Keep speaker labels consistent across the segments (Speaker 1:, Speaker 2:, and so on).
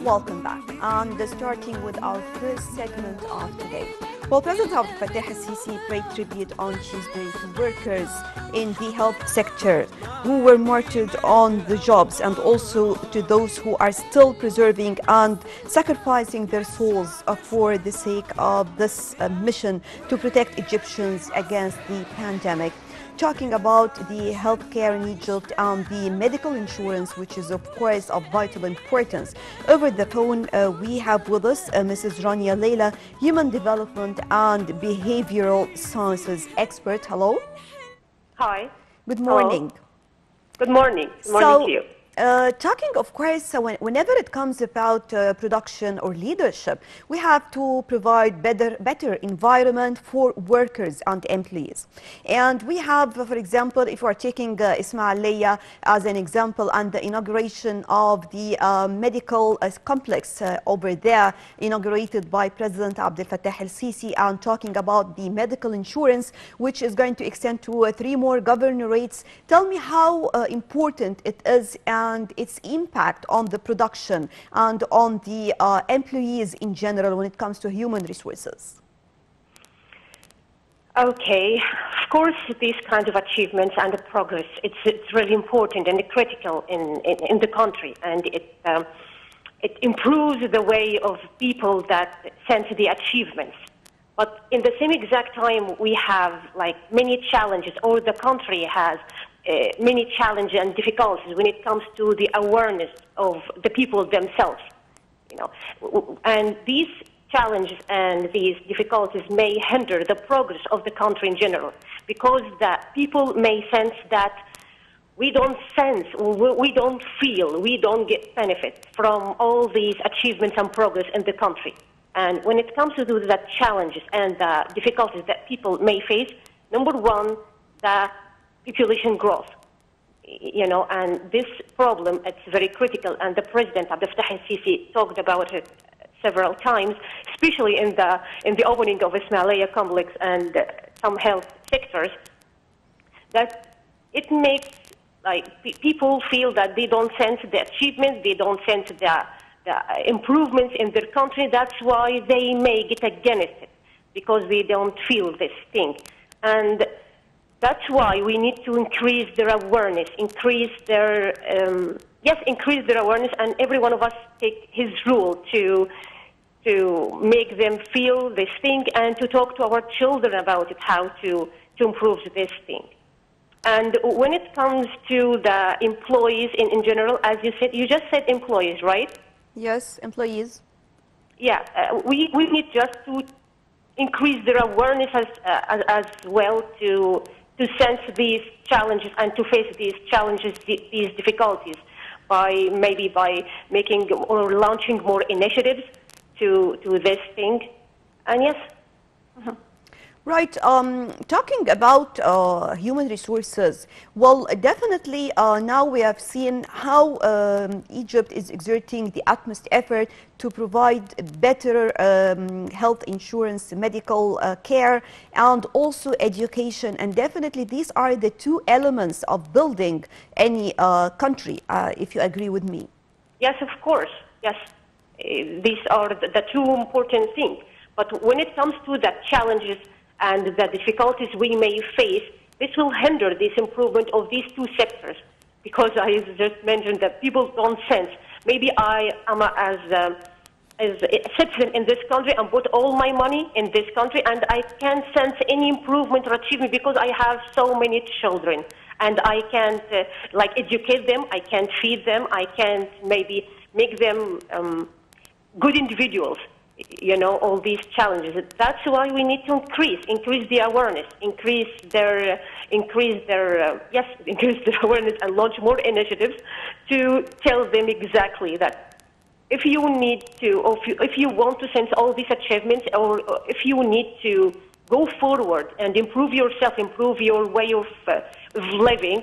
Speaker 1: Welcome back. And starting with our first segment of today. Well, President Abdel Fattah al-Sisi paid tribute on Tuesday to workers in the health sector who were martyred on the jobs and also to those who are still preserving and sacrificing their souls for the sake of this uh, mission to protect Egyptians against the pandemic talking about the healthcare in Egypt and the medical insurance, which is, of course, of vital importance. Over the phone, uh, we have with us uh, Mrs. Rania Leila, Human Development and Behavioral Sciences expert. Hello.
Speaker 2: Hi.
Speaker 1: Good morning.
Speaker 2: Hello. Good morning. Good morning
Speaker 1: so,
Speaker 2: to you.
Speaker 1: Uh, talking, of course, uh, when, whenever it comes about uh, production or leadership, we have to provide better, better environment for workers and employees. And we have, for example, if we are taking uh, Ismailia as an example and the inauguration of the uh, medical uh, complex uh, over there, inaugurated by President Abdel Fattah el-Sisi, and talking about the medical insurance, which is going to extend to three more governorates. Tell me how important it is and its impact on the production and on the uh, employees in general when it comes to human resources?
Speaker 2: Okay, of course, these kinds of achievements and the progress, it's, it's really important and critical in, in, in the country, and it, um, it improves the way of people that sense the achievements. But in the same exact time, we have like many challenges, or the country has uh, many challenges and difficulties when it comes to the awareness of the people themselves. You know, and these challenges and these difficulties may hinder the progress of the country in general because the people may sense that we don't sense, we don't feel, we don't get benefit from all these achievements and progress in the country. And when it comes to the challenges and the difficulties that people may face, number one, the population growth. You know, and this problem, it's very critical, and the President, Abdel Fattah al-Sisi, talked about it several times, especially in the, in the opening of Ismailia complex and uh, some health sectors, that it makes like people feel that they don't sense the achievements, they don't sense the, the improvements in their country. That's why they may get against it because they don't feel this thing. And that's why we need to increase their awareness, increase their, um, yes, increase their awareness, and every one of us take his role to, to make them feel this thing and to talk to our children about it, how to, to improve this thing. And when it comes to the employees in, in general, as you said, you just said employees, right?
Speaker 1: Yes, employees.
Speaker 2: Yeah, uh, we, we need just to increase their awareness as, uh, as, as well to to sense these challenges and to face these challenges, these difficulties, by maybe by making or launching more initiatives to, to this thing. And yes.
Speaker 1: Mm-hmm. Right. Um, talking about uh, human resources, well, definitely uh, now we have seen how um, Egypt is exerting the utmost effort to provide better um, health insurance, medical uh, care, and also education. And definitely these are the two elements of building any uh, country, uh, if you agree with me.
Speaker 2: Yes, of course. Yes. These are the two important things. But when it comes to the challenges, and the difficulties we may face, this will hinder this improvement of these two sectors. Because I just mentioned that people don't sense. Maybe I am a, as a, as a citizen in this country and put all my money in this country, and I can't sense any improvement or achievement because I have so many children, and I can't uh, like educate them. I can't feed them. I can't maybe make them um, good individuals you know, all these challenges. That's why we need to increase, increase the awareness, increase their, increase their, uh, yes, increase their awareness and launch more initiatives to tell them exactly that if you need to, or if you, if you want to sense all these achievements, or, if you need to go forward and improve yourself, improve your way of, uh, of living,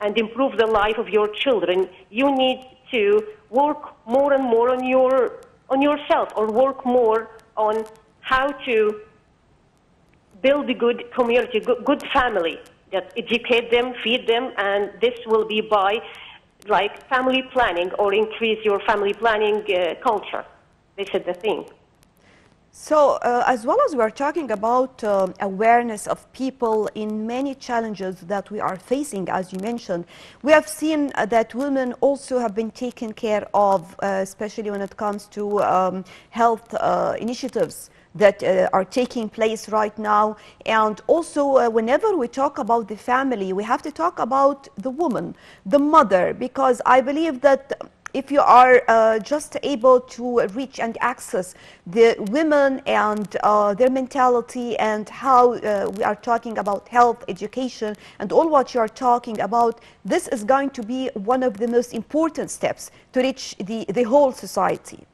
Speaker 2: and improve the life of your children, you need to work more and more on your on yourself or work more on how to build a good community, good, family that educate them, feed them, and this will be by like family planning or increase your family planning uh, culture. This is the thing.
Speaker 1: So, uh, as well as we are talking about um, awareness of people in many challenges that we are facing, as you mentioned, we have seen uh, that women also have been taken care of, uh, especially when it comes to um, health uh, initiatives that uh, are taking place right now. And also, uh, whenever we talk about the family, we have to talk about the woman, the mother, because I believe that if you are uh, just able to reach and access the women and uh, their mentality and how uh, we are talking about health, education, and all what you are talking about, this is going to be one of the most important steps to reach the, the whole society.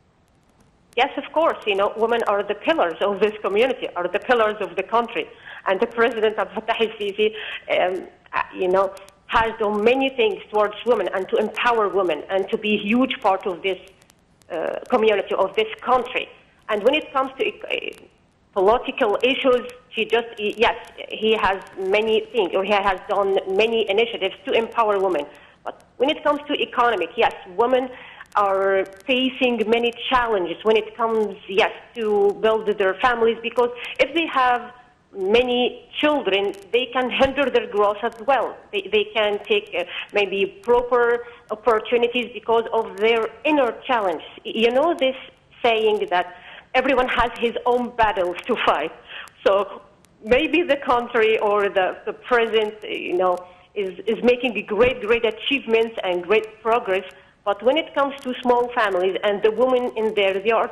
Speaker 2: Yes, of course. You know, women are the pillars of this community, are the pillars of the country. And the President Abdel Fattah el-Sisi, um, you know, has done many things towards women and to empower women and to be a huge part of this uh, community, of this country. And when it comes to uh, political issues, he just, yes, he has many things, or he has done many initiatives to empower women. But when it comes to economic, yes, women are facing many challenges when it comes, yes, to build their families because if they have many children, they can hinder their growth as well. They, they can take uh, maybe proper opportunities because of their inner challenge. You know this saying that everyone has his own battles to fight. So maybe the country or the, the president, you know, is, is making great, great achievements and great progress. But when it comes to small families and the women in there, they are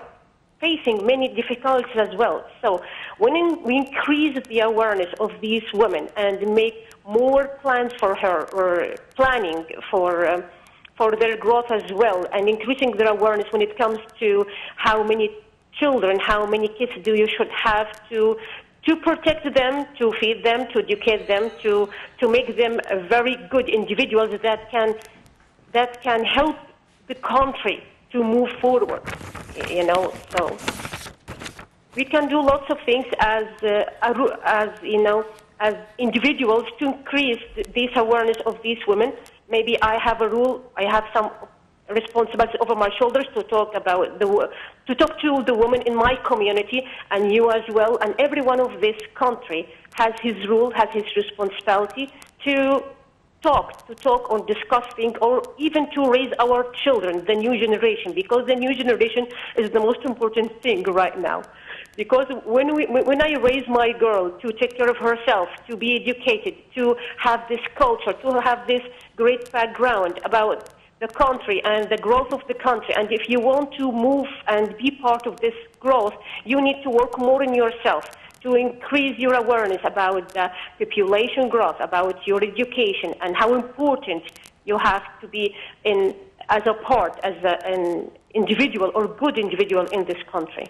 Speaker 2: facing many difficulties as well. So when we increase the awareness of these women and make more plans for her or planning for um, for their growth as well and increasing their awareness when it comes to how many children, how many kids do you should have to to protect them, to feed them, to educate them, to to make them very good individuals that can that can help the country to move forward. You know, so we can do lots of things as uh, as you know as individuals to increase this awareness of these women. Maybe I have a rule. I have some responsibility over my shoulders to talk about the to talk to the women in my community and you as well and everyone of this country has his rule has his responsibility to talk, to talk on discussing or even to raise our children, the new generation, because the new generation is the most important thing right now. Because when, we, when I raise my girl to take care of herself, to be educated, to have this culture, to have this great background about the country and the growth of the country, and if you want to move and be part of this growth, you need to work more in yourself to increase your awareness about the population growth, about your education, and how important you have to be in as a part, as a, an individual or good individual in this country.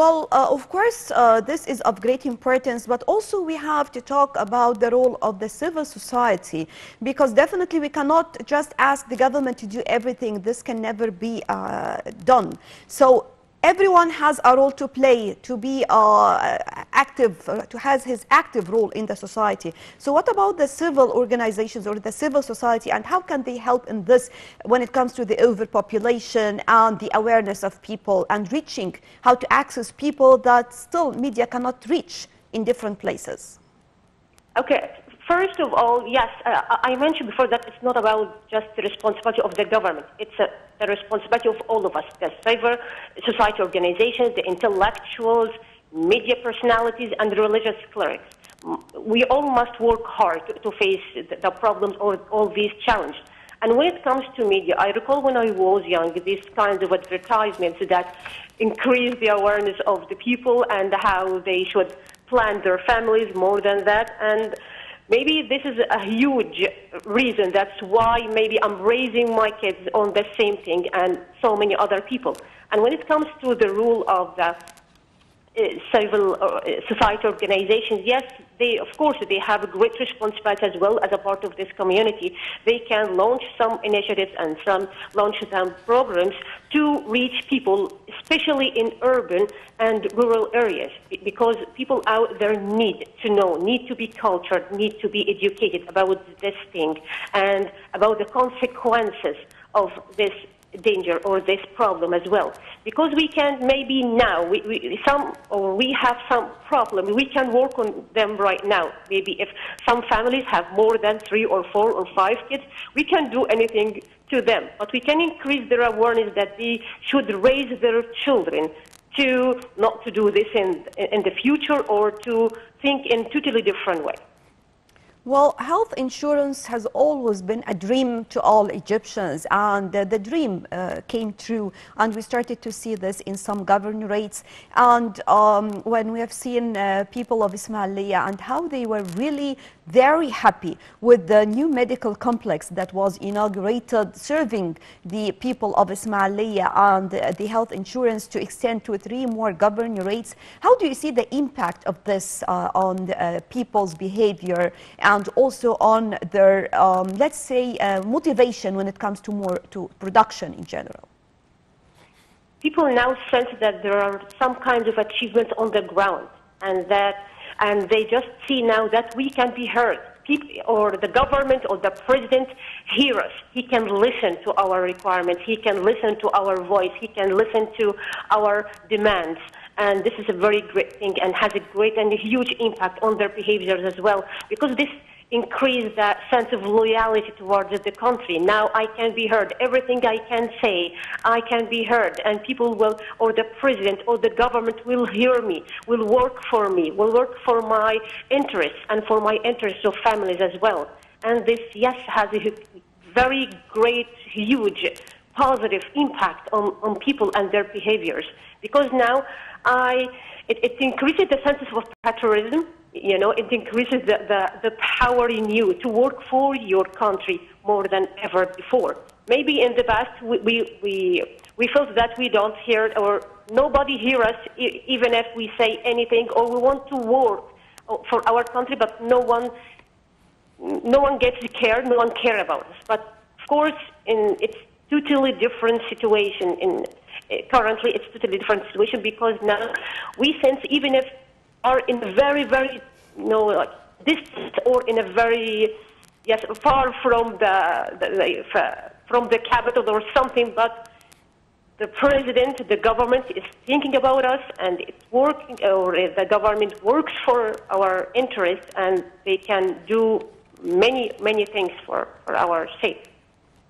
Speaker 1: Well, uh, of course, uh, this is of great importance, but also we have to talk about the role of the civil society, because definitely we cannot just ask the government to do everything. This can never be uh, done. So everyone has a role to play, to be uh, active, uh, to has his active role in the society. So what about the civil organizations or the civil society and how can they help in this when it comes to the overpopulation and the awareness of people and reaching how to access people that still media cannot reach in different places?
Speaker 2: Okay, First of all, yes, uh, I mentioned before that it's not about just the responsibility of the government. It's a, the responsibility of all of us, the civil society organizations, the intellectuals, media personalities, and religious clerics. We all must work hard to, to face the, the problems or all these challenges. And when it comes to media, I recall when I was young, these kinds of advertisements that increase the awareness of the people and how they should plan their families more than that. And Maybe this is a huge reason. That's why maybe I'm raising my kids on the same thing and so many other people. And when it comes to the rule of the uh, civil uh, society organizations, yes, they, of course, they have a great responsibility as well as a part of this community. They can launch some initiatives and some launch some programs to reach people, especially in urban and rural areas, because people out there need to know, need to be cultured, need to be educated about this thing and about the consequences of this danger or this problem as well. Because we can maybe now, we, we, some, or we have some problem, we can work on them right now. Maybe if some families have more than three or four or five kids, we can do anything to them. But we can increase their awareness that they should raise their children to not to do this in, in the future or to think in totally different way.
Speaker 1: Well, health insurance has always been a dream to all Egyptians, and uh, the dream uh, came true. And we started to see this in some governorates. And um, when we have seen uh, people of Ismailia and how they were really very happy with the new medical complex that was inaugurated, serving the people of Ismailia and uh, the health insurance to extend to three more governorates. How do you see the impact of this uh, on uh, people's behavior? and also on their, um, let's say, uh, motivation when it comes to more to production in general?
Speaker 2: People now sense that there are some kinds of achievements on the ground, and that, and they just see now that we can be heard. People, or the government or the president hear us. He can listen to our requirements. He can listen to our voice. He can listen to our demands and this is a very great thing and has a great and a huge impact on their behaviors as well because this increase that sense of loyalty towards the country. Now I can be heard. Everything I can say, I can be heard. And people will, or the president or the government will hear me, will work for me, will work for my interests and for my interests of families as well. And this, yes, has a very great, huge, positive impact on, on people and their behaviors. Because now I, it, it increases the sense of patriotism you know, it increases the, the, the power in you to work for your country more than ever before. Maybe in the past we, we, we, we felt that we don't hear or nobody hear us even if we say anything or we want to work for our country, but no one, no one gets cared, no one care about us. But of course, in, it's totally different situation. In, Eh, currently, it's totally different situation because now we sense even if are in a very, very, you know, like distant or in a very, yes, far from the, the, from the capital or something, but the president, the government is thinking about us and it's working, or the government works for our interest and they can do many, many things for, for our sake.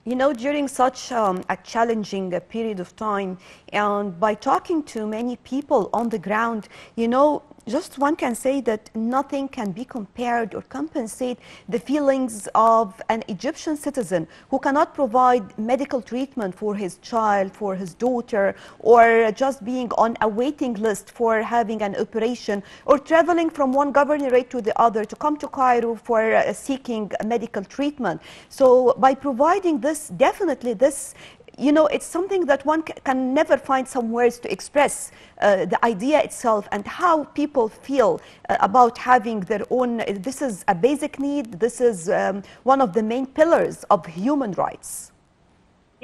Speaker 1: You know, during such um, a challenging uh, period of time, and by talking to many people on the ground, you know, just one can say that nothing can be compared or compensate the feelings of an Egyptian citizen who cannot provide medical treatment for his child, for his daughter, or just being on a waiting list for having an operation, or traveling from one governorate to the other to come to Cairo for uh, seeking medical treatment. So by providing this, definitely this you know, it's something that one can never find some words to express uh, the idea itself and how people feel uh, about having their own. This is a basic need. This is um, one of the main pillars of human rights.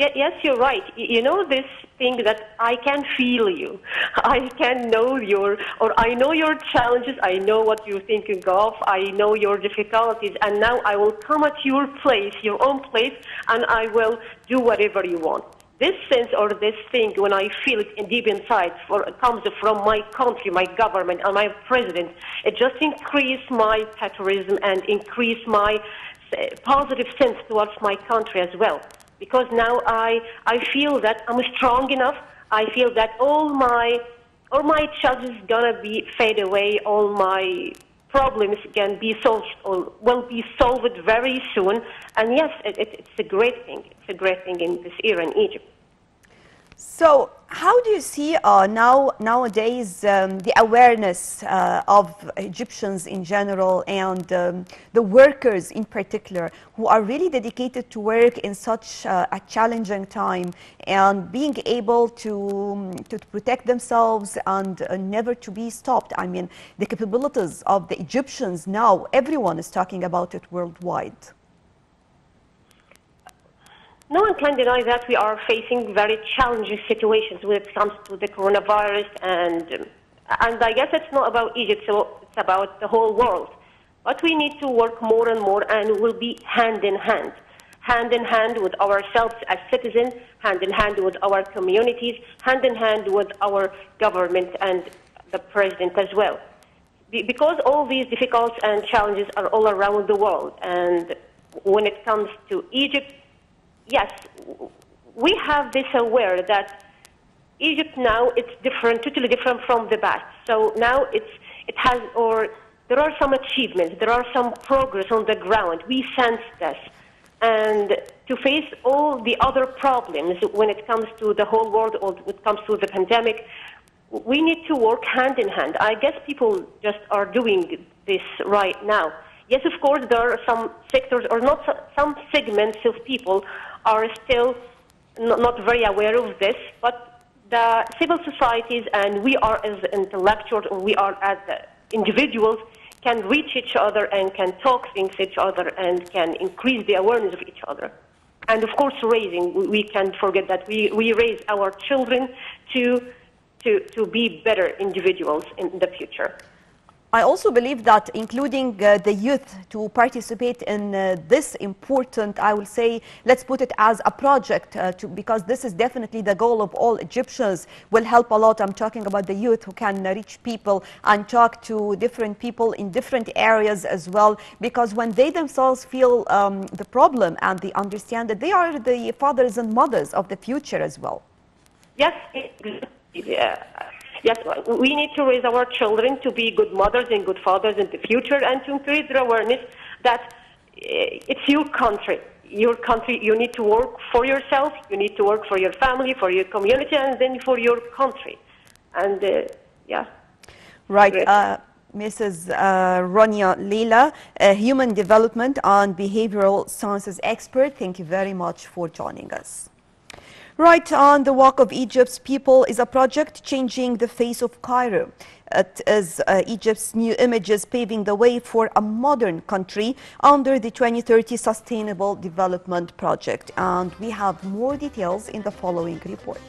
Speaker 2: Yes, you're right. You know this thing that I can feel you. I can know your, or I know your challenges. I know what you're thinking of. I know your difficulties. And now I will come at your place, your own place, and I will do whatever you want. This sense or this thing, when I feel it in deep inside, for, comes from my country, my government, and my president. It just increases my patriotism and increase my uh, positive sense towards my country as well because now I, I feel that I'm strong enough. I feel that all my, all my challenges gonna be fade away. All my problems can be solved or will be solved very soon. And yes, it, it, it's a great thing. It's a great thing in this era in Egypt.
Speaker 1: So, how do you see uh, now nowadays um, the awareness uh, of Egyptians in general and um, the workers in particular who are really dedicated to work in such uh, a challenging time and being able to, to protect themselves and uh, never to be stopped? I mean, the capabilities of the Egyptians now, everyone is talking about it worldwide.
Speaker 2: No one can deny that we are facing very challenging situations when it comes to the coronavirus, and um, and I guess it's not about Egypt, so it's about the whole world. But we need to work more and more, and we'll be hand in hand, hand in hand with ourselves as citizens, hand in hand with our communities, hand in hand with our government and the president as well. Because all these difficulties and challenges are all around the world, and when it comes to Egypt, yes, we have this aware that Egypt now it's different, totally different from the past. So now it's it has or there are some achievements, there are some progress on the ground. We sense this, and to face all the other problems when it comes to the whole world or when it comes to the pandemic, we need to work hand in hand. I guess people just are doing this right now. Yes, of course, there are some sectors or not some segments of people are still not, very aware of this, but the civil societies and we are as intellectuals or we are as individuals can reach each other and can talk things each other and can increase the awareness of each other. And of course, raising, we can't forget that we, we raise our children to, to, to be better individuals in the future.
Speaker 1: I also believe that including uh, the youth to participate in uh, this important, I will say, let's put it as a project, uh, to, because this is definitely the goal of all Egyptians, will help a lot. I'm talking about the youth who can reach people and talk to different people in different areas as well, because when they themselves feel um, the problem and they understand that they are the fathers and mothers of the future as well.
Speaker 2: Yes, yeah. Yes, we need to raise our children to be good mothers and good fathers in the future and to increase their awareness that eh, it's your country. Your country, you need to work for yourself, you need to work for your family, for your community, and then for your country. And uh, yeah.
Speaker 1: Right. Uh, Mrs. Uh, Rania Leila, a human development and behavioral sciences expert, thank you very much for joining us. Right on the Walk of Egypt's People is a project changing the face of Cairo. It is uh, Egypt's new images paving the way for a modern country under the 2030 Sustainable Development Project. And we have more details in the following report.